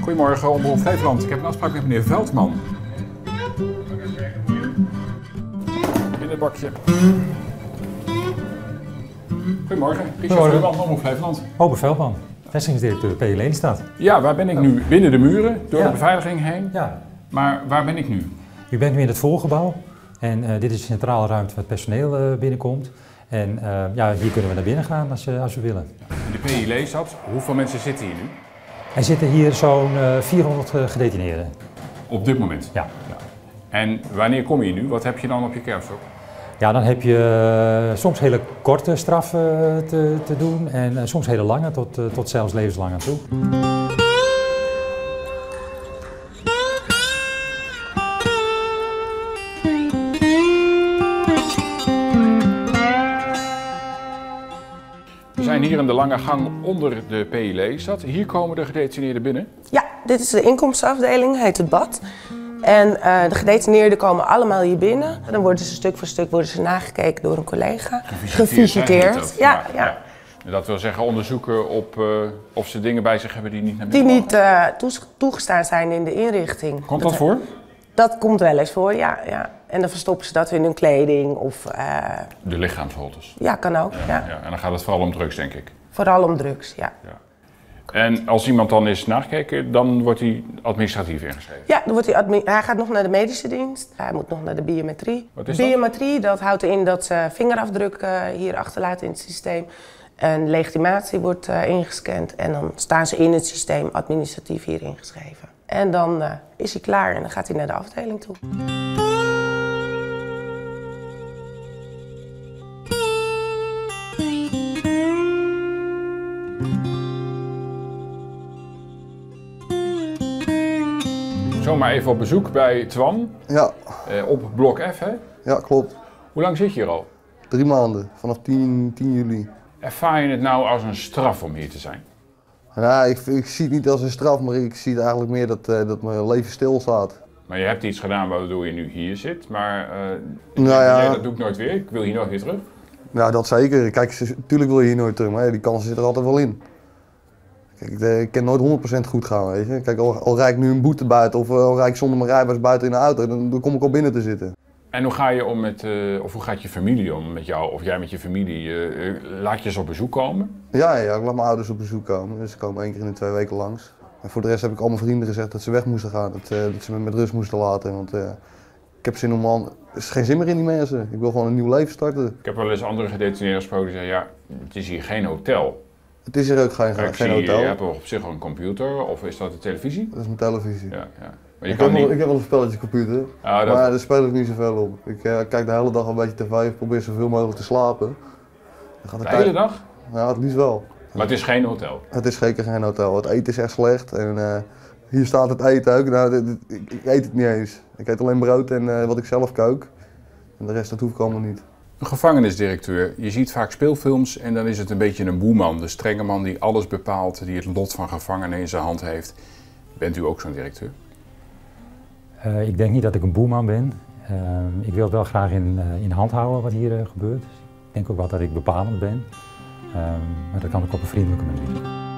Goedemorgen, Omroep Flevoland. Ik heb een afspraak met meneer Veldman. In het bakje. Goedemorgen, Richard Goedemorgen. Veldman, Omroep Flevoland. Veldman vestigingsdirecteur P. Lelystad. Ja, waar ben ik nu? Binnen de muren, door Ja. de beveiliging heen. Ja, Maar waar ben ik nu? u bent nu in het voorgebouw en eh, dit is de centrale ruimte waar het personeel eh, binnenkomt. En eh, ja, hier kunnen we naar binnen gaan als, als we willen. In de PI Leesstad. Hoeveel mensen zitten hier nu? Er zitten hier zo'n eh, 400 eh, gedetineerden. Op dit moment. Ja. En wanneer kom je nu? Wat heb je dan op je kerfstok? Ja, dan heb je eh, soms hele korte straffen eh, te, te doen en eh, soms hele lange, tot, tot zelfs levenslang aan toe. We zijn hier in de lange gang onder de Leesstad. Hier komen de gedetineerden binnen. Ja, dit is de inkomstenafdeling, heet het BAD. En eh, de gedetineerden komen allemaal hier binnen. Dan worden ze stuk voor stuk worden ze nagekeken door een collega. Gevisiteerd. dat. Ja, ja. En Dat wil zeggen onderzoeken op, eh, of ze dingen bij zich hebben die niet naar Die binnen niet eh, toegestaan zijn in de inrichting. Komt dat voor? Dat komt wel eens voor, ja. ja. En dan verstoppen ze dat in hun kleding of... eh, De lichaamsholtes. ja, kan ook. Ja. Ja, en dan gaat het vooral om drugs, denk ik. Vooral om drugs, ja. En als iemand dan is nagekeken, dan wordt hij administratief ingeschreven. Ja, dan wordt hij, hij gaat nog naar de medische dienst. Hij moet nog naar de biometrie. Wat is biometrie, dat? houdt in dat ze vingerafdruk eh, hier achterlaten in het systeem. Een legitimatie wordt eh, ingescand en dan staan ze in het systeem administratief hier ingeschreven. En dan eh, is hij klaar en dan gaat hij naar de afdeling toe. Zomaar even op bezoek bij Twan, Ja, eh, op blok F. Hè? ja, klopt. Hoe lang zit je hier al? Drie maanden, vanaf 10, 10 juli. Ervaar je het nou als een straf om hier te zijn? Ja, ik, ik zie het niet als een straf, maar ik zie het eigenlijk meer dat, eh, dat mijn leven stilstaat. Maar je hebt iets gedaan waardoor je nu hier zit, maar eh Nou ja. dat doe ik nooit weer. Ik wil hier nooit weer terug. Ja, dat zeker. Kijk, natuurlijk wil je hier nooit terug, maar die kans zit er altijd wel in. Kijk, ik, eh, ik kan nooit 100% goed gaan, weet je. Kijk, al, al rijd ik nu een boete buiten of eh, al rijd ik zonder mijn rijbewijs buiten in de auto, dan, dan kom ik al binnen te zitten. En hoe ga je om met, eh, of hoe gaat je familie om met jou, of jij met je familie? laat je ze op bezoek komen? Ja, ja, ik laat mijn ouders op bezoek komen, dus ze komen één keer in de twee weken langs. En voor de rest heb ik al mijn vrienden gezegd dat ze weg moesten gaan, dat, dat ze me met rust moesten laten. Want ik heb zin om man, er is geen zin meer in die mensen. Ik wil gewoon een nieuw leven starten. Ik heb wel eens andere gedetineerden gesproken die zeggen, ja, het is hier geen hotel. Het is hier ook geen, Ik geen zie, hotel. Je hebt op zich wel een computer, of is dat de televisie? Dat is mijn televisie. Ja, ja. Maar je Ik, kan heb wel, ik heb wel een spelletje computer, Ah, dat- maar daar speel ik niet zoveel op. Ik eh, kijk de hele dag een beetje tv, ik probeer zoveel mogelijk te slapen. Dan gaat de tijd- hele dag? Ja, het liefst wel. Maar het is geen hotel. Het is zeker geen hotel. Het eten is echt slecht en eh, hier staat het eten ook. Nou, dit- dit- ik, ik eet het niet eens. Ik eet alleen brood en eh, wat ik zelf kook. En de rest dat hoef ik allemaal niet. Een gevangenisdirecteur, je ziet vaak speelfilms en dan is het een beetje een boeman. De strenge man die alles bepaalt, die het lot van gevangenen in zijn hand heeft. Bent u ook zo'n directeur? Eh, ik denk niet dat ik een boeman ben. Eh, ik wil het wel graag in, eh, in hand houden wat hier gebeurt. Ik denk ook wel dat ik bepalend ben. Maar dat kan ook op een vriendelijke manier.